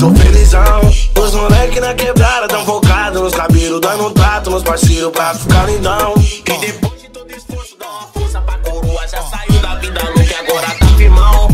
tô felizão. Os moleque na quebrada tão focado nos cabelos, dando tato nos parceiros pra ficar lindão. E depois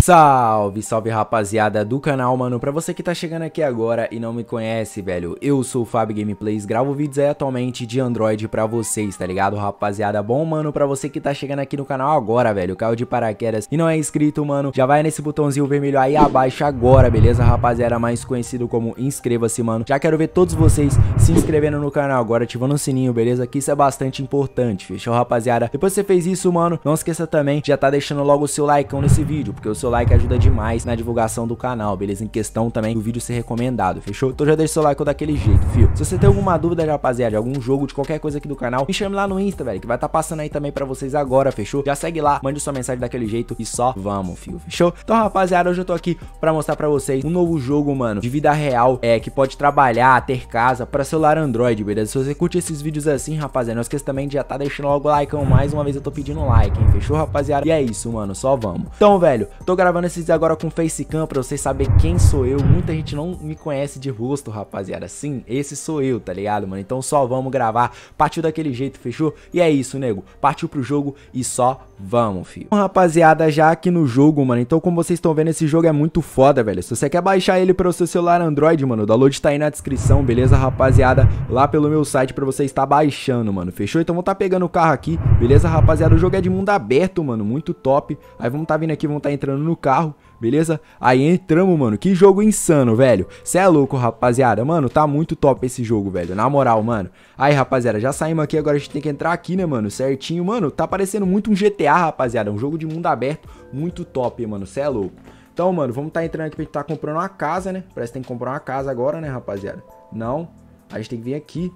Salve, salve rapaziada do canal, mano. Pra você que tá chegando aqui agora e não me conhece, velho, eu sou o Fábio Gameplays, gravo vídeos aí atualmente de Android pra vocês, tá ligado, rapaziada? Bom, mano, pra você que tá chegando aqui no canal agora, velho, caiu de paraquedas e não é inscrito, mano, já vai nesse botãozinho vermelho aí abaixo agora, beleza, rapaziada? Mais conhecido como inscreva-se, mano. Já quero ver todos vocês se inscrevendo no canal agora, ativando o sininho, beleza? Que isso é bastante importante, fechou, rapaziada? Depois que você fez isso, mano, não esqueça também de já tá deixando logo o seu like nesse vídeo, porque o seu like ajuda demais na divulgação do canal, beleza? Em questão também do vídeo ser recomendado, fechou? Então já deixa seu like daquele jeito, fio. Se você tem alguma dúvida, rapaziada, de algum jogo, de qualquer coisa aqui do canal, me chame lá no Insta, velho, que vai estar tá passando aí também pra vocês agora, fechou? Já segue lá, mande sua mensagem daquele jeito e só vamos, fio, fechou? Então, rapaziada, hoje eu tô aqui pra mostrar pra vocês um novo jogo, mano, de vida real, é, que pode trabalhar, ter casa pra celular Android, beleza? Se você curte esses vídeos assim, rapaziada, não esqueça também de já tá deixando logo o like, mais uma vez eu tô pedindo like, hein? Fechou, rapaziada? E é isso, mano, só vamos. Então, velho, tô gravando esses agora com facecam pra vocês saberem quem sou eu. Muita gente não me conhece de rosto, rapaziada. Sim, esse sou eu, tá ligado, mano? Então só vamos gravar. Partiu daquele jeito, fechou? E é isso, nego. Partiu pro jogo e só vamos, filho. Bom, rapaziada, já aqui no jogo, mano. Então, como vocês estão vendo, esse jogo é muito foda, velho. Se você quer baixar ele para o seu celular Android, mano, o download tá aí na descrição, beleza, rapaziada? Lá pelo meu site pra você estar baixando, mano. Fechou? Então, vamos tá pegando o carro aqui, beleza, rapaziada? O jogo é de mundo aberto, mano. Muito top. Aí vamos tá vindo aqui, vamos tá entrando no carro beleza? Aí entramos, mano. Que jogo insano, velho. Cê é louco, rapaziada. Mano, tá muito top esse jogo, velho. Na moral, mano. Aí, rapaziada, já saímos aqui. Agora a gente tem que entrar aqui, né, mano? Certinho. Mano, tá parecendo muito um GTA, rapaziada. Um jogo de mundo aberto. Muito top, mano. Cê é louco. Então, mano, vamos tá entrando aqui pra gente tá comprando uma casa, né? Parece que tem que comprar uma casa agora, né, rapaziada? Não. A gente tem que vir aqui.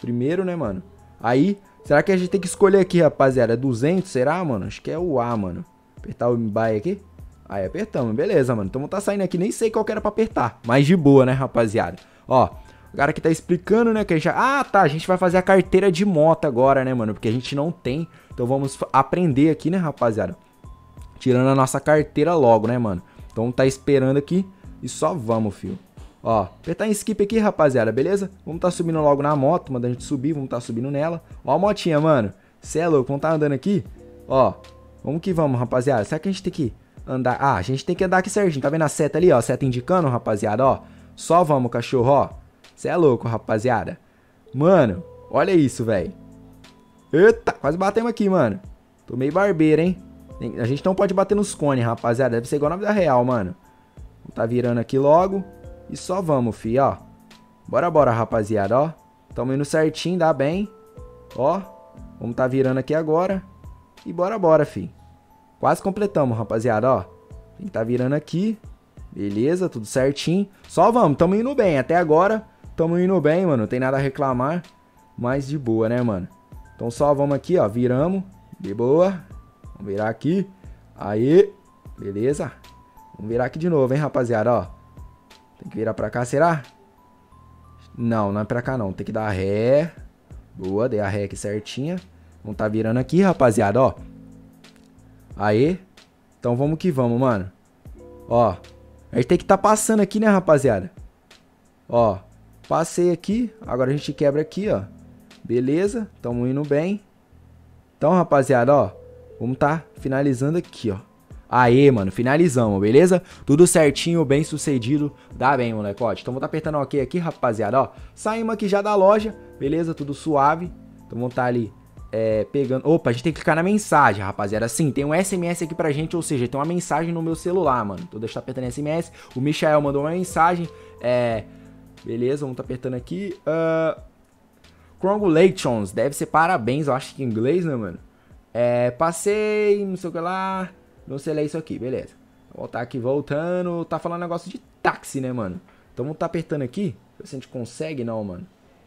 Primeiro, né, mano? Aí, será que a gente tem que escolher aqui, rapaziada? 200, será, mano? Acho que é o A, mano. Apertar o buy aqui. Aí apertamos, beleza, mano. Então tá saindo aqui, nem sei qual que era pra apertar. Mas de boa, né, rapaziada? Ó, o cara que tá explicando, né, que a gente... Ah, tá, a gente vai fazer a carteira de moto agora, né, mano? Porque a gente não tem. Então vamos aprender aqui, né, rapaziada? Tirando a nossa carteira logo, né, mano? Então tá esperando aqui e só vamos, fio. Ó, apertar em skip aqui, rapaziada, beleza? Vamos tá subindo logo na moto, manda a gente subir, vamos tá subindo nela. Ó a motinha, mano. Cê é louco, vamos tá andando aqui? Ó, vamos que vamos, rapaziada. Será que a gente tem que andar. Ah, a gente tem que andar aqui certinho. Tá vendo a seta ali, ó? A seta indicando, rapaziada, ó. Só vamos, cachorro, ó. Você é louco, rapaziada. Mano, olha isso, velho. Eita, quase batemos aqui, mano. Tô meio barbeiro, hein? A gente não pode bater nos cones, rapaziada. Deve ser igual na vida real, mano. Tá virando aqui logo. E só vamos, fi, ó. Bora, bora, rapaziada, ó. Tamo indo certinho, dá bem. Ó. Vamos tá virando aqui agora. E bora, bora, fi. Quase completamos, rapaziada, ó. Tem que tá virando aqui. Beleza, tudo certinho. Só vamos, tamo indo bem. Até agora, tamo indo bem, mano. Não tem nada a reclamar. Mas de boa, né, mano? Então só vamos aqui, ó. Viramos. De boa. Vamos virar aqui. Aí. Beleza. Vamos virar aqui de novo, hein, rapaziada, ó. Tem que virar pra cá, será? Não, não é pra cá não. Tem que dar ré. Boa, dei a ré aqui certinha. Vamos tá virando aqui, rapaziada, ó. Aí. Então vamos que vamos, mano. Ó. A gente tem que tá passando aqui, né, rapaziada? Ó. Passei aqui. Agora a gente quebra aqui, ó. Beleza. Tamo indo bem. Então, rapaziada, ó. Vamos tá finalizando aqui, ó. Aê, mano, finalizamos, beleza? Tudo certinho, bem sucedido. Dá bem, molecote. Então vou tá apertando ok aqui, rapaziada, ó. Saímos aqui já da loja, beleza? Tudo suave. Então vamos tá ali é, pegando... Opa, a gente tem que clicar na mensagem, rapaziada. Sim, tem um SMS aqui pra gente, ou seja, tem uma mensagem no meu celular, mano. Então deixa eu tá apertando SMS. O Michael mandou uma mensagem. É... Beleza, vamos tá apertando aqui. Uh... Congratulations, deve ser parabéns, eu acho que em inglês, né, mano? É, passei, não sei o que lá. Não sei ler isso aqui, beleza. Vou voltar aqui voltando. Tá falando negócio de táxi, né, mano? Então vamos tá apertando aqui. Ver se a gente consegue, não, mano.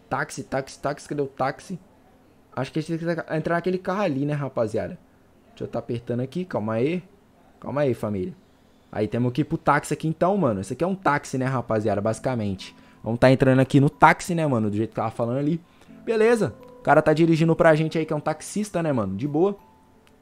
Táxi, táxi, táxi. Cadê o táxi? Acho que a gente tem que entrar naquele carro ali, né, rapaziada? Deixa eu tá apertando aqui, calma aí. Calma aí, família. Aí temos que ir pro táxi aqui então, mano. Esse aqui é um táxi, né, rapaziada, basicamente. Vamos tá entrando aqui no táxi, né, mano, do jeito que tava falando ali. Beleza. O cara tá dirigindo pra gente aí, que é um taxista, né, mano, de boa.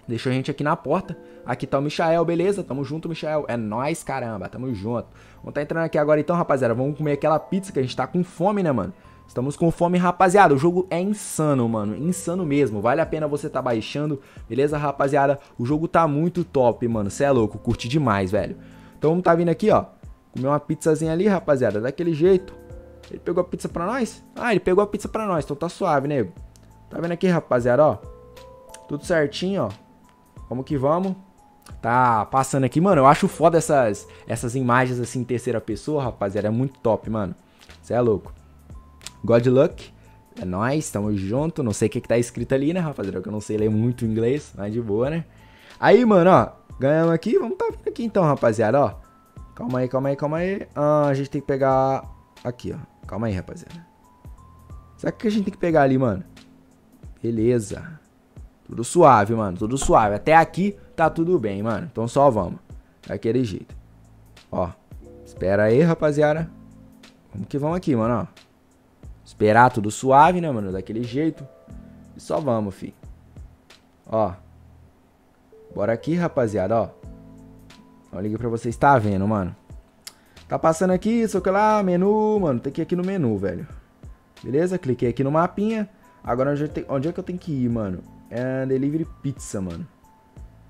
Deixou a gente aqui na porta. Aqui tá o Michael, beleza? Tamo junto, Michael. É nóis, caramba. Tamo junto. Vamos tá entrando aqui agora então, rapaziada. Vamos comer aquela pizza que a gente tá com fome, né, mano? Estamos com fome, rapaziada. O jogo é insano, mano. Insano mesmo. Vale a pena você tá baixando. Beleza, rapaziada? O jogo tá muito top, mano. Cê é louco. Curti demais, velho. Então tá vindo aqui, ó. Comer uma pizzazinha ali, rapaziada. Daquele jeito. Ele pegou a pizza pra nós? Ah, ele pegou a pizza pra nós. Então tá suave, nego. Tá vendo aqui, rapaziada, ó. Tudo certinho, ó. Vamos que vamos. Tá passando aqui, mano. Eu acho foda essas, essas imagens assim em terceira pessoa, rapaziada. É muito top, mano. Você é louco. God Luck. É nóis, tamo junto. Não sei o que, que tá escrito ali, né, rapaziada? Que eu não sei ler muito inglês, mas de boa, né? Aí, mano, ó. Ganhamos aqui. Vamos tá vindo aqui então, rapaziada, ó. Calma aí, calma aí, calma aí. Ah, a gente tem que pegar aqui, ó. Calma aí, rapaziada. Será que a gente tem que pegar ali, mano? Beleza. Tudo suave, mano. Tudo suave. Até aqui tá tudo bem, mano. Então só vamos. Daquele jeito. Ó. Espera aí, rapaziada. Vamos que vamos aqui, mano, ó. Esperar tudo suave, né, mano? Daquele jeito. E só vamos, fi. Ó. Bora aqui, rapaziada, ó. Olha aqui pra vocês tá vendo, mano. Tá passando aqui, só que lá, menu, mano. Tem que ir aqui no menu, velho. Beleza? Cliquei aqui no mapinha. Agora onde, te... onde é que eu tenho que ir, mano? É Delivery Pizza, mano.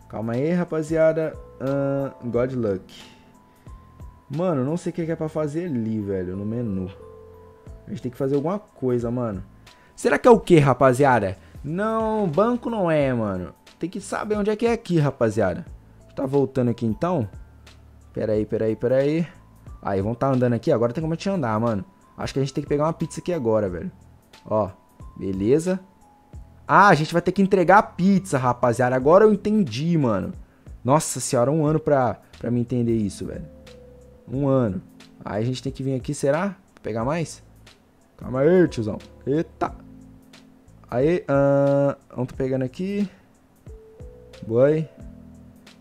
Calma aí, rapaziada. Uh, God Luck. Mano, não sei o que é pra fazer ali, velho, no menu. A gente tem que fazer alguma coisa, mano. Será que é o que, rapaziada? Não, banco não é, mano. Tem que saber onde é que é aqui, rapaziada. Tá voltando aqui então? Pera aí, pera aí, pera aí. Aí, vamos tá andando aqui. Agora tem como gente andar, mano. Acho que a gente tem que pegar uma pizza aqui agora, velho. Ó, beleza. Ah, a gente vai ter que entregar a pizza, rapaziada. Agora eu entendi, mano. Nossa senhora, um ano pra, pra me entender isso, velho. Um ano. Aí a gente tem que vir aqui, será? Pegar mais? Calma aí, tiozão. Eita. Aí, uh, vamos tá pegando aqui. Boi.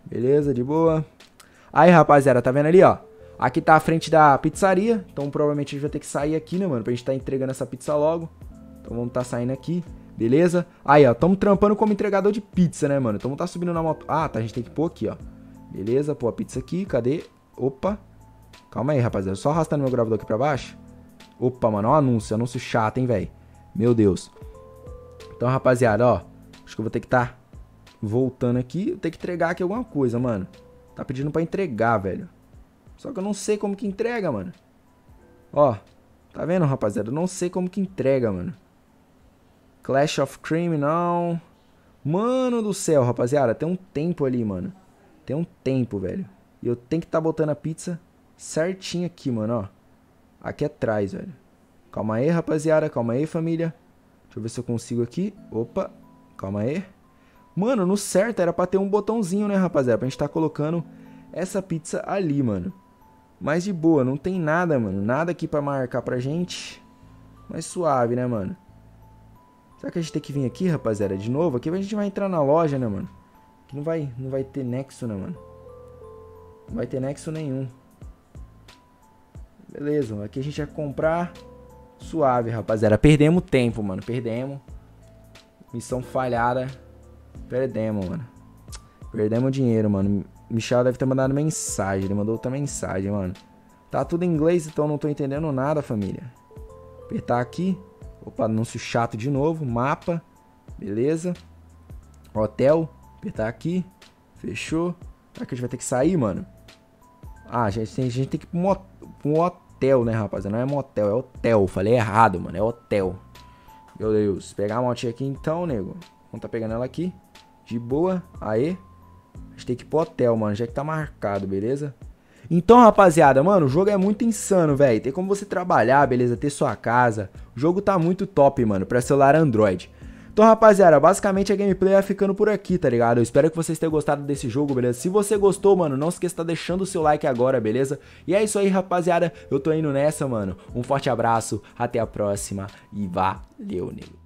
Beleza, de boa. Aí, rapaziada, tá vendo ali, ó? Aqui tá a frente da pizzaria. Então, provavelmente a gente vai ter que sair aqui, né, mano? Pra gente tá entregando essa pizza logo. Então, vamos tá saindo aqui. Beleza? Aí, ó. Tamo trampando como entregador de pizza, né, mano? Então, tá subindo na moto. Ah, tá. A gente tem que pôr aqui, ó. Beleza? Pô, a pizza aqui. Cadê? Opa. Calma aí, rapaziada. Só arrastando meu gravador aqui pra baixo. Opa, mano, ó, anúncio, anúncio chato, hein, velho. Meu Deus. Então, rapaziada, ó. Acho que eu vou ter que tá voltando aqui. Ter que entregar aqui alguma coisa, mano. Tá pedindo pra entregar, velho. Só que eu não sei como que entrega, mano. Ó. Tá vendo, rapaziada? Eu não sei como que entrega, mano. Clash of não. Mano do céu, rapaziada. Tem um tempo ali, mano. Tem um tempo, velho. E eu tenho que tá botando a pizza certinho aqui, mano, ó aqui atrás, velho. Calma aí, rapaziada. Calma aí, família. Deixa eu ver se eu consigo aqui. Opa. Calma aí. Mano, no certo era pra ter um botãozinho, né, rapaziada? Pra gente tá colocando essa pizza ali, mano. Mas de boa, não tem nada, mano. Nada aqui pra marcar pra gente. Mas suave, né, mano? Será que a gente tem que vir aqui, rapaziada, de novo? Aqui a gente vai entrar na loja, né, mano? Aqui não vai, não vai ter nexo, né, mano? Não vai ter nexo nenhum. Beleza, aqui a gente vai comprar suave, rapaziada. Perdemos tempo, mano. Perdemos. Missão falhada. Perdemos, mano. Perdemos dinheiro, mano. Michel deve ter mandado mensagem. Ele mandou outra mensagem, mano. Tá tudo em inglês, então não tô entendendo nada, família. Apertar aqui. Opa, anúncio chato de novo. Mapa. Beleza. Hotel. Apertar aqui. Fechou. Será que a gente vai ter que sair, mano? Ah, gente a gente tem que ir pro um hotel, né, rapaziada? Não é motel, é hotel. Falei errado, mano. É hotel. Meu Deus. Pegar a motinha aqui então, nego. Vamos tá pegando ela aqui. De boa. Aê. A gente tem que ir pro hotel, mano. Já que tá marcado, beleza? Então, rapaziada, mano, o jogo é muito insano, velho. Tem como você trabalhar, beleza? Ter sua casa. O jogo tá muito top, mano, pra celular Android. Então, rapaziada, basicamente a gameplay vai ficando por aqui, tá ligado? Eu espero que vocês tenham gostado desse jogo, beleza? Se você gostou, mano, não esqueça de tá deixando o seu like agora, beleza? E é isso aí, rapaziada. Eu tô indo nessa, mano. Um forte abraço, até a próxima e valeu, nego.